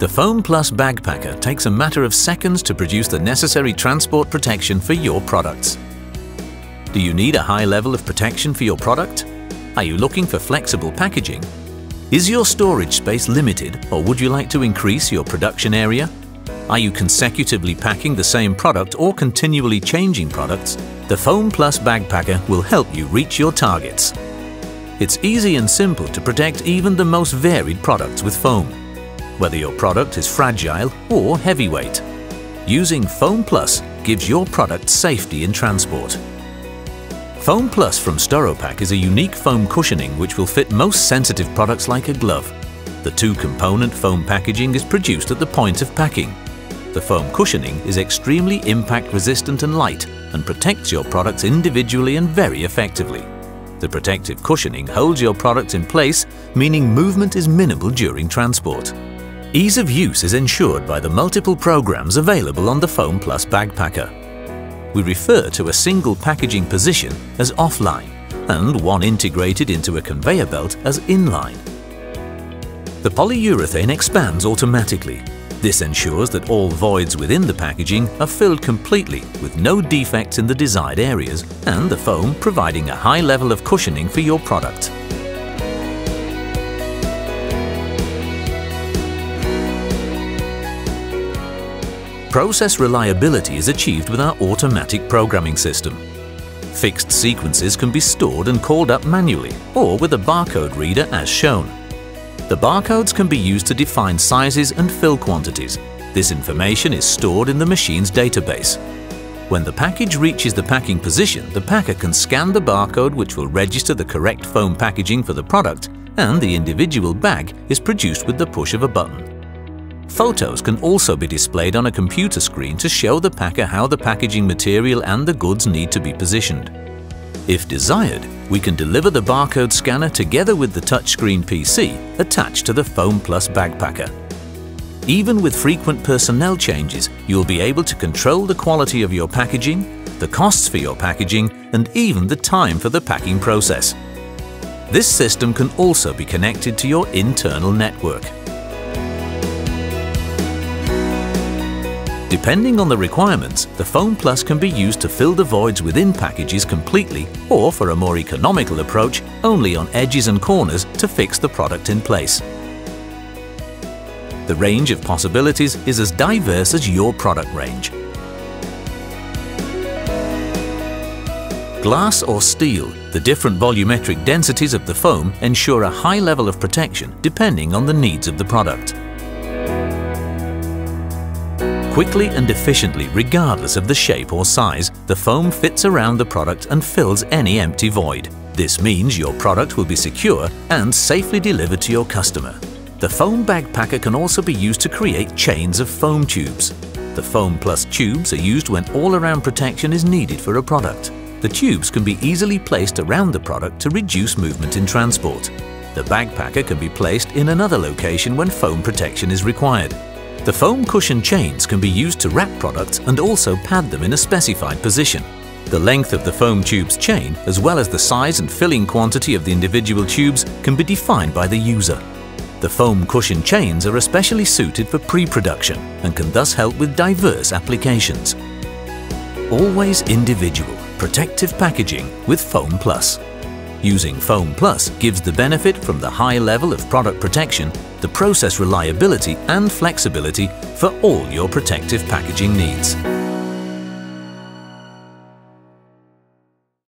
The Foam Plus Bag Packer takes a matter of seconds to produce the necessary transport protection for your products. Do you need a high level of protection for your product? Are you looking for flexible packaging? Is your storage space limited or would you like to increase your production area? Are you consecutively packing the same product or continually changing products? The Foam Plus Bag Packer will help you reach your targets. It's easy and simple to protect even the most varied products with foam whether your product is fragile or heavyweight. Using Foam Plus gives your product safety in transport. Foam Plus from Storopack is a unique foam cushioning which will fit most sensitive products like a glove. The two-component foam packaging is produced at the point of packing. The foam cushioning is extremely impact resistant and light and protects your products individually and very effectively. The protective cushioning holds your product in place, meaning movement is minimal during transport. Ease of use is ensured by the multiple programs available on the Foam Plus Bag Packer. We refer to a single packaging position as offline and one integrated into a conveyor belt as inline. The polyurethane expands automatically. This ensures that all voids within the packaging are filled completely with no defects in the desired areas and the foam providing a high level of cushioning for your product. Process reliability is achieved with our automatic programming system. Fixed sequences can be stored and called up manually or with a barcode reader as shown. The barcodes can be used to define sizes and fill quantities. This information is stored in the machine's database. When the package reaches the packing position, the packer can scan the barcode which will register the correct foam packaging for the product and the individual bag is produced with the push of a button. Photos can also be displayed on a computer screen to show the packer how the packaging material and the goods need to be positioned. If desired, we can deliver the barcode scanner together with the touchscreen PC attached to the Foam Plus bag packer. Even with frequent personnel changes, you'll be able to control the quality of your packaging, the costs for your packaging, and even the time for the packing process. This system can also be connected to your internal network. Depending on the requirements, the Foam Plus can be used to fill the voids within packages completely or for a more economical approach, only on edges and corners to fix the product in place. The range of possibilities is as diverse as your product range. Glass or steel, the different volumetric densities of the foam ensure a high level of protection depending on the needs of the product quickly and efficiently regardless of the shape or size, the foam fits around the product and fills any empty void. This means your product will be secure and safely delivered to your customer. The foam bag packer can also be used to create chains of foam tubes. The Foam Plus tubes are used when all-around protection is needed for a product. The tubes can be easily placed around the product to reduce movement in transport. The bag packer can be placed in another location when foam protection is required. The foam cushion chains can be used to wrap products and also pad them in a specified position. The length of the foam tube's chain, as well as the size and filling quantity of the individual tubes, can be defined by the user. The foam cushion chains are especially suited for pre-production and can thus help with diverse applications. Always individual, protective packaging with Foam Plus. Using Foam Plus gives the benefit from the high level of product protection, the process reliability and flexibility for all your protective packaging needs.